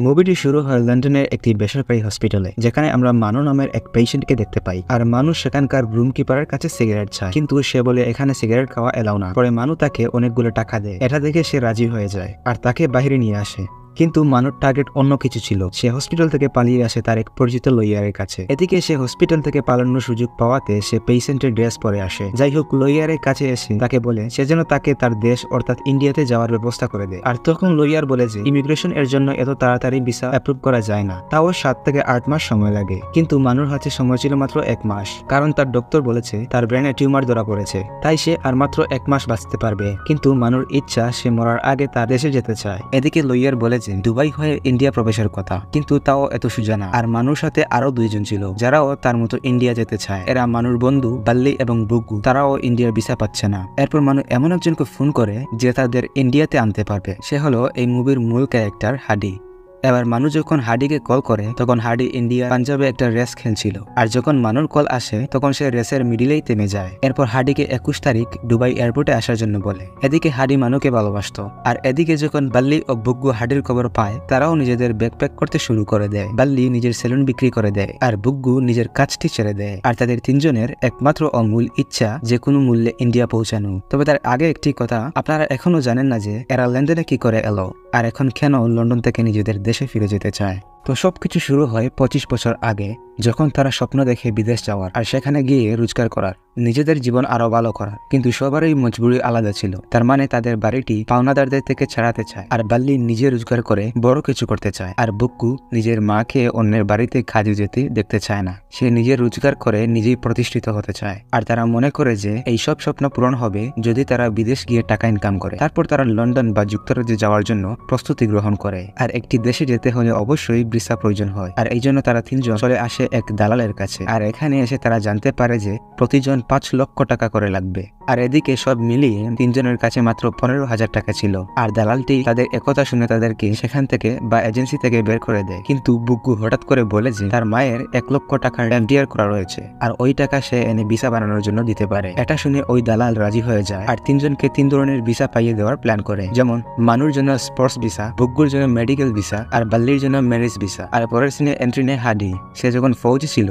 মুভিটি শুরু হয় লন্ডনের একটি বেসরকারি হসপিটালে যেখানে আমরা মানু নামের এক পেশেন্টকে দেখতে পাই। আর মানুষ সেখানকার রুম কিপারের কাছে সিগারেট চায়। কিন্তু সে বলে, এখানে সিগারেট খাওয়া এলাও না। পরে মানু তাকে অনেকগুলো টাকা দেয়। এটা দেখে সে রাজি হয়ে যায়। আর তাকে বাহিরে নিয়ে আসে। কিন্তু মানুর টার্গেট অন্য কিছু ছিল। সে হসপিটাল থেকে পালিয়ে আসে তার এক পরিচিত লইয়ারের কাছে। এদিকে সে হসপিটাল থেকে পালানোর সুযোগ পাওয়াতে সে পেশেন্টের ড্রেস পরে আসে। যাই হোক লইয়ারের কাছে এসে তাকে বলে, সে যেন তাকে তার দেশ অর্থাৎ ইন্ডিয়াতে যাওয়ার ব্যবস্থা করে দেয় আর তখন লইয়ার বলে যে ইমিগ্রেশন এর জন্য এত তাড়াতাড়ি ভিসা অ্যাপ্রুভ করা যায় না। তাও সাত থেকে আট মাস সময় লাগে। কিন্তু মানুর হাতে সময় ছিল মাত্র এক মাস। কারণ তার ডক্টর বলেছে, তার ব্রেনে টিউমার ধরা পড়েছে। তাই সে আর মাত্র এক মাস বাঁচতে পারবে। কিন্তু মানুর ইচ্ছা, সে মরার আগে তার দেশে যেতে চায়। এদিকে লইয়ার বলে যে দুবাই হয়ে ইন্ডিয়া প্রবেশের কথা। কিন্তু তাও এত সুজা না। আর মানুষ সাথে আরও দুইজন ছিল, যারাও তার মতো ইন্ডিয়া যেতে চায়। এরা মানুর বন্ধু, বাল্লি এবং বুগু তারাও ইন্ডিয়ার ভিসা পাচ্ছে না। এরপর মানুষ এমন একজনকে ফোন করে, যে তাদের ইন্ডিয়াতে আনতে পারবে। সে হলো এই মুভির মূল ক্যারেক্টার হাডি। এবার মানুষ যখন হাডিকে কল করে, তখন হাডি ইন্ডিয়া পাঞ্জাবে একটা রেস খেলছিল। আর যখন মানুর কল আসে, তখন সে রেসের মিডিলেই থেমে যায়। এরপর হাডিকে একুশ তারিখ দুবাই এয়ারপোর্টে আসার জন্য বলে। এদিকে হাডি মানুকে ভালোবাসত। আর এদিকে যখন বাল্লি ও বুগ্গু হাডির খবর পায়, তারাও নিজেদের ব্যাকপ্যাক করতে শুরু করে দেয়। বাল্লি নিজের সেলুন বিক্রি করে দেয়, আর বুগ্গু নিজের কাজটি ছেড়ে দেয়। আর তাদের তিনজনের একমাত্র অমূল ইচ্ছা যে কোনো মূল্যে ইন্ডিয়া পৌঁছানো। তবে তার আগে একটি কথা, আপনারা এখনও জানেন না যে, এরা লেনদেনে কি করে এলো। আর এখন কেন লন্ডন থেকে নিজেদের দেশে ফিরে যেতে চায়। তো সবকিছু শুরু হয় পঁচিশ বছর আগে, যখন তারা স্বপ্ন দেখে বিদেশ যাওয়ার আর সেখানে গিয়ে রোজগার করার, নিজেদের জীবন আরও ভালো করার। কিন্তু সবারই মজবুরি আলাদা ছিল, তার মানে তাদের বাড়িটি পাওনাদারদের থেকে ছাড়াতে চায় আর বাল্লি নিজে রোজগার করে বড় কিছু করতে চায় আর বুক্কু নিজের মাকে অন্যের বাড়িতে কাজে যেতে দেখতে চায় না। সে নিজের রোজগার করে নিজেই প্রতিষ্ঠিত হতে চায় আর তারা মনে করে যে এই সব স্বপ্ন পূরণ হবে যদি তারা বিদেশ গিয়ে টাকা ইনকাম করে। তারপর তারা লন্ডন বা যুক্তরাজ্যে যাওয়ার জন্য প্রস্তুতি গ্রহণ করে আর একটি দেশে যেতে হলে অবশ্যই ভিসা প্রয়োজন হয়। আর এই জন্য তারা তিনজন চলে আসে এক দালালের কাছে। আর এখানে এসে তারা জানতে পারে যে প্রতিজন পাঁচ লক্ষ টাকা করে লাগবে। আর এদিকে সব মিলিয়ে তিনজনের কাছে মাত্র পনেরো হাজার টাকা ছিল। আর দালালটি তাদের একথা শুনে তাদেরকে সেখান থেকে বা এজেন্সি থেকে বের করে দেয়। কিন্তু বুগ্গু হঠাৎ করে বলে যে তার মায়ের এক লক্ষ টাকার এমডিআর করা রয়েছে, আর ওই টাকা সে এনে ভিসা বানানোর জন্য দিতে পারে। এটা শুনে ওই দালাল রাজি হয়ে যায়, আর তিনজনকে তিন ধরনের ভিসা পাইয়ে দেওয়ার প্ল্যান করে। যেমন মানুর জন্য স্পোর্টস ভিসা বুগ্গুর জন্য মেডিকেল ভিসা, আর বাল্লির জন্য ম্যারেজ ভিসা, আর পরের সিনে এন্ট্রি নেয় হাডি। সে যখন ফৌজি ছিল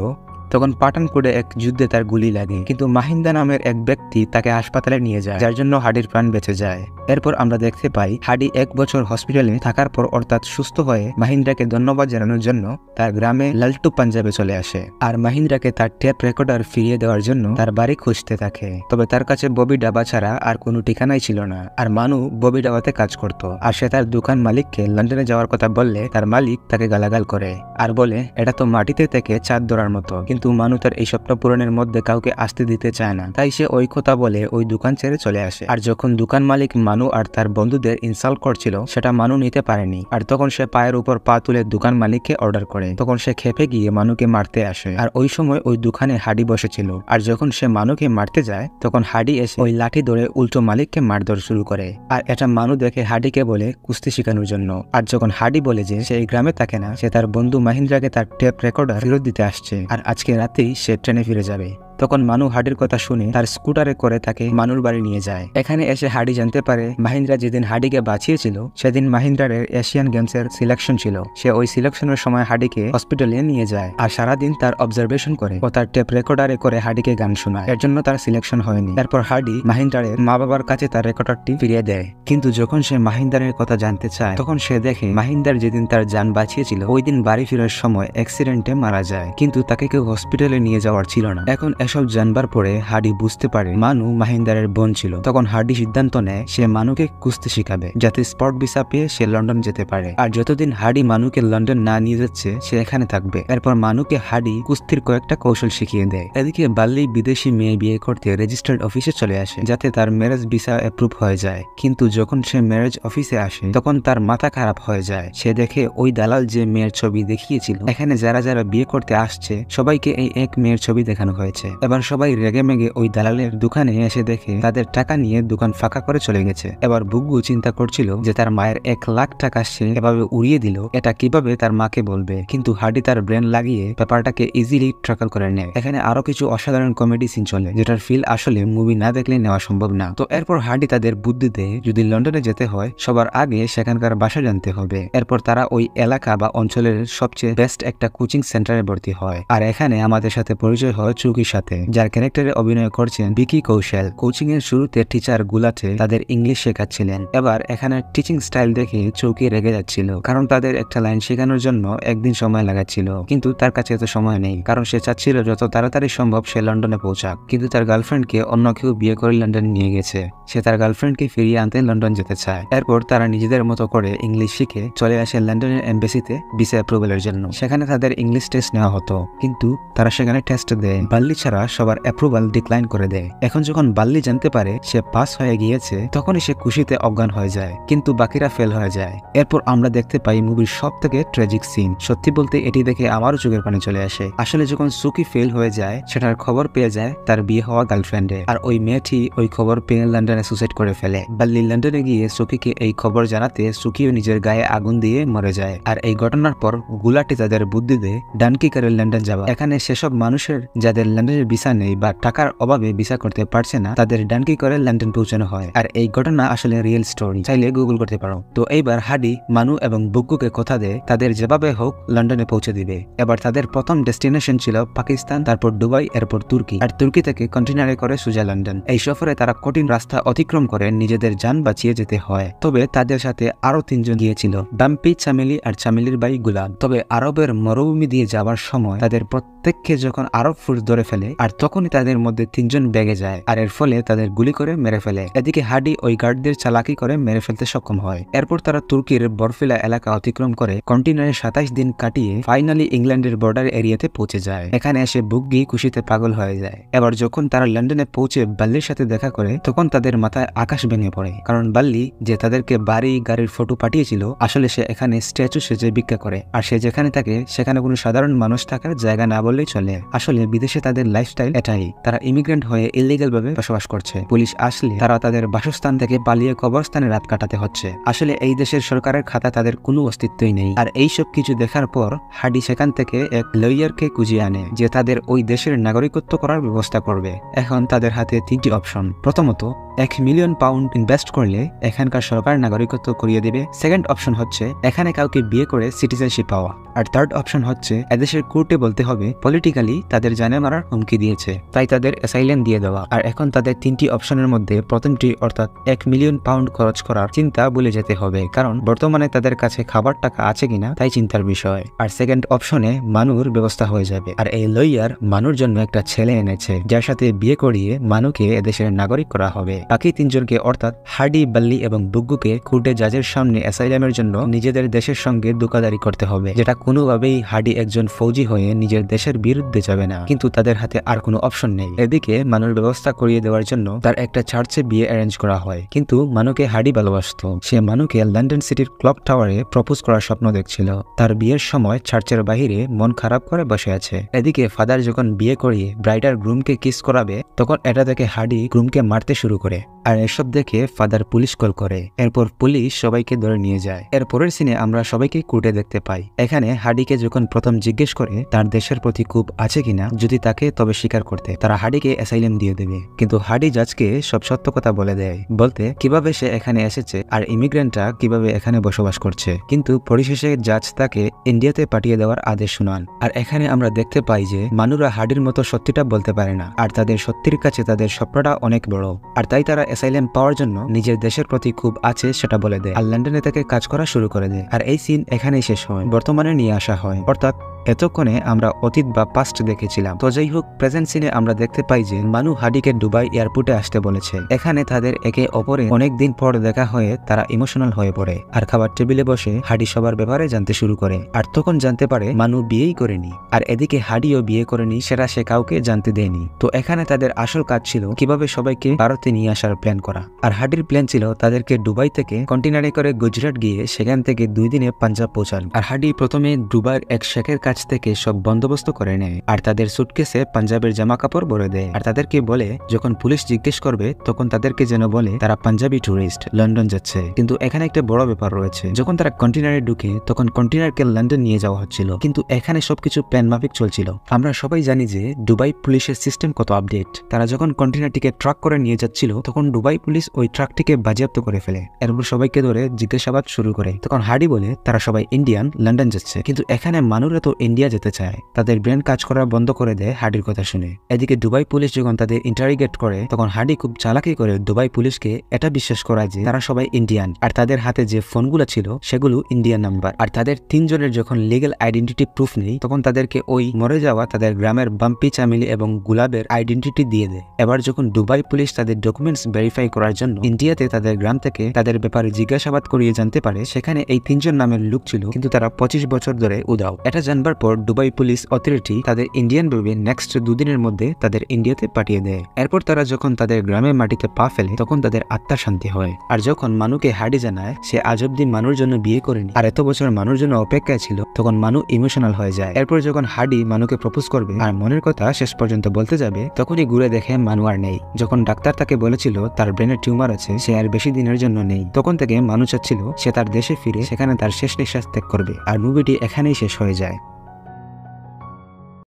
তখন পাঠানকোটে এক যুদ্ধে তার গুলি লাগে। কিন্তু মাহিন্দা নামের এক ব্যক্তি তাকে হাসপাতালে নিয়ে যায়, যার জন্য হাডির প্রাণ বেঁচে যায়। এরপর আমরা দেখতে পাই হাডি এক বছর হসপিটালে থাকার পর অর্থাৎ সুস্থ হয়ে মাহিন্দ্রাকে ধন্যবাদ জানানোর জন্য তার গ্রামে লালটু পাঞ্জাবে চলে আসে আর মাহিন্দ্রাকে তার টেপ রেকর্ডার ফিরিয়ে দেওয়ার জন্য তার বাড়ি খুঁজতে থাকে। তবে তার কাছে ববি ডাবা ছাড়া আর কোনো ঠিকানাই ছিল না আর মানু ববি ডাবাতে কাজ করত আর সে তার দোকান মালিককে লন্ডনে যাওয়ার কথা বললে তার মালিক তাকে গালাগাল করে আর বলে, এটা তো মাটিতে থেকে চাঁদ ধরার মতো। কিন্তু মানু তার এই স্বপ্ন পূরণের মধ্যে কাউকে আসতে দিতে চায় না। তাই সে ওই কথা বলে ওই দোকান ছেড়ে চলে আসে। আর যখন দোকান মালিক মানু আর তার বন্ধুদের ইনসাল্ট করছিল, সেটা মানু নিতে পারেনি। আর তখন সে পায়ের উপর পা তুলে দোকান মালিককে অর্ডার করে। তখন সে খেপে গিয়ে মানুকে মারতে আসে। আর ওই সময় ওই দোকানে হাডি বসেছিল। আর যখন সে মানুকে মারতে যায়, তখন হাডি এসে ওই লাঠি ধরে উল্টো মালিককে মারধর শুরু করে। আর এটা মানু দেখে হাডিকে বলে কুস্তি শেখানোর জন্য। আর যখন হাডি বলে যে সে এই গ্রামে থাকে না, সে তার বন্ধু মাহিন্দ্রাকে তার টেপ রেকর্ডার ফেরত দিতে আসছে। আর আজকে রাতেই সে ট্রেনে ফিরে যাবে। তখন মানু হাডির কথা শুনে তার স্কুটারে করে তাকে মানুর বাড়ি নিয়ে যায়। এখানে এসে হাডি জানতে পারে মাহিন্দ্রা যেদিন হাডিকে বাঁচিয়েছিল, সেদিন মাহিন্দ্রার এশিয়ান গেমস এর সিলেকশন ছিল। সে ওই সিলেকশনের সময় হাডিকে হসপিটালে নিয়ে যায় আর সারাদিন তার অবজারভেশন করে ও তার টেপ রেকর্ডারে করে হাডিকে গান শোনায়। এর জন্য তার সিলেকশন হয়নি। তারপর হাডি মাহিন্দ্রারের মা বাবার কাছে তার রেকর্ডারটি ফিরিয়ে দেয়। কিন্তু যখন সে মাহিন্দারের কথা জানতে চায়, তখন সে দেখে মাহিন্দার যেদিন তার যান বাঁচিয়েছিল, ওই দিন বাড়ি ফেরার সময় অ্যাক্সিডেন্টে মারা যায়। কিন্তু তাকে কেউ হসপিটালে নিয়ে যাওয়ার ছিল না। এখন এসব জানবার পরে হাডি বুঝতে পারে মানু মাহিন্দারের বোন ছিল। তখন হাডি সিদ্ধান্ত নেয় সে মানুকে কুস্তি শিখাবে, যাতে স্পট ভিসা পেয়ে সে লন্ডন যেতে পারে। আর যতদিন হাডি মানুকে লন্ডন না নিয়ে যাচ্ছে, সে এখানে থাকবে। এরপর মানুকে হাডি কুস্তির কয়েকটা কৌশল শিখিয়ে দেয়। এদিকে বাল্লি বিদেশি মেয়ে বিয়ে করতে রেজিস্টার্ড অফিসে চলে আসে, যাতে তার ম্যারেজ ভিসা অ্যাপ্রুভ হয়ে যায়। কিন্তু যখন সে ম্যারেজ অফিসে আসে, তখন তার মাথা খারাপ হয়ে যায়। সে দেখে ওই দালাল যে মেয়ের ছবি দেখিয়েছিল, এখানে যারা যারা বিয়ে করতে আসছে, সবাইকে এই এক মেয়ের ছবি দেখানো হয়েছে। এবার সবাই রেগে মেগে ওই দালালের দোকানে এসে দেখে তাদের টাকা নিয়ে দোকান ফাঁকা করে চলে গেছে। এবার বুগ্গু চিন্তা করছিল যে তার মায়ের এক লাখ টাকা সে এভাবে উড়িয়ে দিল, এটা কীভাবে তার মাকে বলবে? কিন্তু হার্ডি তার ব্রেন লাগিয়ে ব্যাপারটাকে ইজিলি ট্রাকল করে নেয়। এখানে আরও কিছু অসাধারণ কমেডি সিন চলে, যেটার ফিল আসলে মুভি না দেখলে নেওয়া সম্ভব না। তো এরপর হার্ডি তাদের বুদ্ধি দেয় যদি লন্ডনে যেতে হয়, সবার আগে সেখানকার বাসা জানতে হবে। এরপর তারা ওই এলাকা বা অঞ্চলের সবচেয়ে বেস্ট একটা কোচিং সেন্টারে ভর্তি হয়। আর এখানে আমাদের সাথে পরিচয় হয় চুকির সাথে। যার ক্যারেক্টারে অভিনয় করছেন বিকি কৌশল। কোচিং এর শুরুতে টিচার গুলাতে তাদের ইংলিশ শেখাচ্ছিলেন। এবার এখানে টিচিং স্টাইল দেখে চৌকি রেগে যাচ্ছিল। কারণ তাদের একটা লাইন শেখানোর জন্য একদিন সময় লাগাচ্ছিল। কিন্তু তার কাছে এত সময় নেই। কারণ সে চাচ্ছিল যত তাড়াতাড়ি সম্ভব সে লন্ডনে পৌঁছাক। কিন্তু তার গার্লফ্রেন্ডকে অন্য কেউ বিয়ে করে লন্ডন নিয়ে গেছে। সে তার গার্লফ্রেন্ডকে ফিরিয়ে আনতে লন্ডন যেতে চায়। এরপর তারা নিজেদের মতো করে ইংলিশ শিখে চলে আসে লন্ডনের এম্বাসিতে ভিসা অ্যাপ্রুভালের জন্য। সেখানে তাদের ইংলিশ টেস্ট নেওয়া হতো। কিন্তু তারা সেখানে টেস্ট দেয়। বাল্লি ছাড়া সবার অ্যাপ্রুভাল ডিক্লাইন করে দেয়। এখন যখন বাল্লি জানতে পারে সে পাস হয়ে গিয়েছে, তখনই সে খুশিতে অজ্ঞান হয়ে যায়, কিন্তু বাকিরা ফেল হয়ে যায়। এরপর আমরা দেখতে পাই মুভির সব থেকে ট্র্যাজিক সিন সত্যি বলতে এটি দেখে আমারও চোখের পানি চলে আসে। আসলে যখন সুকি ফেল হয়ে যায়, সেটার খবর পেয়ে যায় তার বিয়ে হওয়া গার্লফ্রেন্ডে আর ওই মেয়েটি ওই খবর পেয়ে লন্ডনে সুসাইড করে ফেলে। বাল্লি লন্ডনে গিয়ে সুকিকে এই খবর জানাতে সুকিও নিজের গায়ে আগুন দিয়ে মরে যায়। আর এই ঘটনার পর গুলাটি তাদের বুদ্ধি দেয়, ডানকি করে লন্ডন যাওয়া। এখানে সেসব মানুষের, যাদের লন্ডনের ভিসা নেই বা টাকার অভাবে ভিসা করতে পারছে না, তাদের ডানকি করে লন্ডন পৌঁছানো হয়। আর এই ঘটনা আসলে রিয়েল স্টোরি চাইলে গুগল করতে পারো। তো এইবার হাডি, মানু এবং বুগ্গুকে কথা দেয় তাদের যেভাবে হোক লন্ডনে পৌঁছে দিবে। এবার তাদের প্রথম ডেস্টিনেশন ছিল পাকিস্তান, তারপর দুবাই, এরপর তুর্কি। আর তুর্কি থেকে কন্টেনারে করে সুজা লন্ডন এই সফরে তারা কঠিন রাস্তা অতিক্রম করে নিজেদের যান বাঁচিয়ে যেতে হয়। তবে তাদের সাথে আরও তিনজন গিয়েছিল ডাম্পি চামেলি আর চামেলির বাই গুলাম। তবে আরবের মরুভূমি দিয়ে যাওয়ার সময় তাদের প্রত্যেককে যখন আরব ফুট ধরে ফেলে আর তখনই তাদের মধ্যে তিনজন বেগে যায়, আর এর ফলে তাদের গুলি করে মেরে ফেলে। এদিকে হাডি ওই গার্ডদের চালাকি করে মেরে ফেলতে সক্ষম হয়। এরপর তারা তুর্কির বরফিলা এলাকা অতিক্রম করে কন্টিনারে সাতাইশ দিন কাটিয়ে ফাইনালি ইংল্যান্ডের বর্ডার এরিয়াতে পৌঁছে যায়। এখানে এসে বুগ্গি খুশিতে পাগল হয়ে যায়। এবার যখন তারা লন্ডনে পৌঁছে বাল্লির সাথে দেখা করে, তখন তাদের মাথায় আকাশ ভেঙে পড়ে। কারণ বাল্লি, যে তাদেরকে বাড়ি গাড়ির ফটো পাঠিয়েছিল, আসলে সে এখানে স্ট্যাচু সেজে ভিক্ষা করে। আর সে যেখানে থাকে, সেখানে কোনো সাধারণ মানুষ থাকার জায়গা না বললেই চলে। আসলে বিদেশে তাদের লাইফস্টাইল এটাই। তারা ইমিগ্রেন্ট হয়ে ইলিগাল ভাবে বসবাস করছে। পুলিশ আসলে তারা তাদের বাসস্থান থেকে পালিয়ে কবরস্থানে রাত কাটাতে হচ্ছে। আসলে এই দেশের সরকারের খাতা তাদের কোনো অস্তিত্বই নেই। আর এই সব কিছু দেখার পর হাডি সেখান থেকে এক লয়ারকে কুজিয়ে আনে, যে তাদের ওই দেশের নাগরিকত্ব করার ব্যবস্থা করবে। এখন তাদের হাতে তিনটি অপশন প্রথমত এক মিলিয়ন পাউন্ড ইনভেস্ট করলে এখানকার সরকার নাগরিকত্ব করিয়ে দেবে। সেকেন্ড অপশন হচ্ছে, এখানে কাউকে বিয়ে করে সিটিজেনশিপ পাওয়া। আর থার্ড অপশন হচ্ছে, এদেশের কোর্টে বলতে হবে পলিটিক্যালি তাদের জানে মারার হুমকি দিয়েছে। তাই তাদের অ্যাসাইলেন দিয়ে দেওয়া। আর এখন তাদের তিনটি অপশনের মধ্যে প্রথমটি, অর্থাৎ এক মিলিয়ন পাউন্ড খরচ করার চিন্তা ভুলে যেতে হবে। কারণ বর্তমানে তাদের কাছে খাবার টাকা আছে কিনা, তাই চিন্তার বিষয়। আর সেকেন্ড অপশনে মানুর ব্যবস্থা হয়ে যাবে। আর এই লইয়ার মানুর জন্য একটা ছেলে এনেছে, যার সাথে বিয়ে করিয়ে মানুকে এদেশের নাগরিক করা হবে। বাকি তিনজনকে অর্থাৎ হার্ডি, বাল্লি এবং বুগ্গুকে কোর্টে জাজের সামনে অ্যাসাইলামের জন্য নিজেদের দেশের সঙ্গে দোকাদারি করতে হবে, যেটা কোনোভাবেই হার্ডি একজন ফৌজি হয়ে নিজের দেশের বিরুদ্ধে যাবে না। কিন্তু তাদের হাতে আর কোনো অপশন নেই। এদিকে মানুর ব্যবস্থা করিয়ে দেওয়ার জন্য তার একটা চার্চে বিয়ে অ্যারেঞ্জ করা হয়। কিন্তু মানুকে হার্ডি ভালোবাসত। সে মানুকে লন্ডন সিটির ক্লক টাওয়ারে প্রপোজ করার স্বপ্ন দেখছিল। তার বিয়ের সময় চার্চের বাহিরে মন খারাপ করে বসে আছে। এদিকে ফাদার যখন বিয়ে করিয়ে ব্রাইডার গ্রুমকে কিস করাবে, তখন এটা দেখে হার্ডি গ্রুমকে মারতে শুরু করে। আর এসব দেখে ফাদার পুলিশ কল করে। এরপর পুলিশ সবাইকে ধরে নিয়ে যায়। এর পরের সিনে আমরা সবাইকে কোর্টে দেখতে পাই। এখানে হাডিকে যখন প্রথম জিজ্ঞেস করে, তার দেশের প্রতি খুব আছে কিনা, যদি তাকে তবে স্বীকার করতে, তারা হাডিকে অ্যাসাইলেম দিয়ে দেবে। কিন্তু হাডি জাজকে সব সত্য কথা বলে দেয়। বলতে, কীভাবে সে এখানে এসেছে, আর ইমিগ্রেন্টরা কীভাবে এখানে বসবাস করছে? কিন্তু পরিশেষে জাজ তাকে ইন্ডিয়াতে পাঠিয়ে দেওয়ার আদেশ শুনান। আর এখানে আমরা দেখতে পাই যে, মানুরা হাডির মতো সত্যিটা বলতে পারে না। আর তাদের সত্যির কাছে তাদের স্বপ্নটা অনেক বড়। আর তাই তারা অ্যাসাইলেম পাওয়ার জন্য নিজের দেশের প্রতি খুব আছে সেটা বলে দেয়। আর লন্ডনে তাকে কাজ করা শুরু করে দেয়। আর এই সিন এখানেই শেষ হয়। বর্তমানে নিয়ে আসা হয়। অর্থাৎ এতক্ষণে আমরা অতীত বা পাস্ট দেখেছিলাম। তো যাই হোক প্রেজেন্ট সিনে আমরা দেখতে পাই যে মানু হাডিকে দুবাই এয়ারপোর্টে আসতে বলেছে। এখানে তাদের একে অপরে অনেক দিন পর দেখা হয়ে তারা ইমোশনাল হয়ে পড়ে। আর খাবার টেবিলে বসে হাডি সবার ব্যাপারে জানতে শুরু করে। আর তখন জানতে পারে মানু বিয়েই করেনি। আর এদিকে হাডিও বিয়ে করেনি, সেটা সে কাউকে জানতে দেয়নি। তো এখানে তাদের আসল কাজ ছিল কীভাবে সবাইকে ভারতে নিয়ে আসার প্ল্যান করা। আর হাডির প্ল্যান ছিল তাদেরকে দুবাই থেকে কন্টেনারে করে গুজরাট গিয়ে সেখান থেকে দুই দিনে পাঞ্জাব পৌঁছান। আর হাডি প্রথমে দুবাইয়ের এক শেখের কাছে কাছ থেকে সব বন্দোবস্ত করে নেয় আর তাদের সুটকেসে পাঞ্জাবের জামা কাপড় ভরে দেয়। আর তাদেরকে বলে, যখন পুলিশ জিজ্ঞেস করবে, তখন তাদেরকে যেন বলে, তারা পাঞ্জাবি ট্যুরিস্ট লন্ডন যাচ্ছে। কিন্তু এখানে একটা বড় ব্যাপার রয়েছে। যখন তারা কন্টেনারে ঢুকে, তখন কন্টেনারকে লন্ডন নিয়ে যাওয়া হচ্ছিল। কিন্তু এখানে সবকিছু প্ল্যান মাফিক চলছিল। আমরা সবাই জানি যে, দুবাই পুলিশের সিস্টেম কত আপডেট তারা যখন কন্টেনারটিকে ট্রাক করে নিয়ে যাচ্ছিল, তখন দুবাই পুলিশ ওই ট্রাকটিকে বাজেয়াপ্ত করে ফেলে। এরপর সবাইকে ধরে জিজ্ঞাসাবাদ শুরু করে। তখন হার্ডি বলে, তারা সবাই ইন্ডিয়ান লন্ডন যাচ্ছে। কিন্তু এখানে মানুষরা তো ইন্ডিয়া যেতে চায়, তাদের ব্রেন কাজ করা বন্ধ করে দেয় হার্ডির কথা শুনে। এদিকে দুবাই পুলিশ যখন তাদের ইন্টারিগেট করে, তখন হার্ডি খুব চালাকি করে দুবাই পুলিশকে এটা বিশ্বাস করায় যে তারা সবাই ইন্ডিয়ান, আর তাদের হাতে যে ফোনগুলো ছিল সেগুলো ইন্ডিয়ান নাম্বার আর তাদের তিনজনের যখন লিগেল আইডেন্টিটি প্রুফ নেই, তখন তাদেরকে ওই মরে যাওয়া তাদের গ্রামের বাম্পি চামিলি এবং গুলাবের আইডেন্টিটি দিয়ে দেয়। এবার যখন দুবাই পুলিশ তাদের ডকুমেন্টস ভেরিফাই করার জন্য ইন্ডিয়াতে তাদের গ্রাম থেকে তাদের ব্যাপারে জিজ্ঞাসাবাদ করিয়ে জানতে পারে, সেখানে এই তিনজন নামের লোক ছিল, কিন্তু তারা পঁচিশ বছর ধরে উদাও। এটা জানবার পর দুবাই পুলিশ অথরিটি তাদের ইন্ডিয়ান ভেবে নেক্সট দুদিনের মধ্যে তাদের ইন্ডিয়াতে পাঠিয়ে দেয়। এরপর তারা যখন তাদের গ্রামের মাটিতে পা ফেলে, তখন তাদের আত্মার শান্তি হয়। আর যখন মানুকে হাডি জানায়, সে আজ অব্দি মানুর জন্য বিয়ে করেনি। আর এত বছর মানুর জন্য অপেক্ষায় ছিল, তখন মানু ইমোশনাল হয়ে যায়। এরপর যখন হাডি মানুকে প্রপোজ করবে, আর মনের কথা শেষ পর্যন্ত বলতে যাবে, তখনই ঘুরে দেখে মানু আর নেই। যখন ডাক্তার তাকে বলেছিল, তার ব্রেনের টিউমার আছে, সে আর বেশি দিনের জন্য নেই। তখন থেকে মানুষ চাচ্ছিল, সে তার দেশে ফিরে, সেখানে তার শেষ নিঃশ্বাস ত্যাগ করবে। আর মুভিটি এখানেই শেষ হয়ে যায়।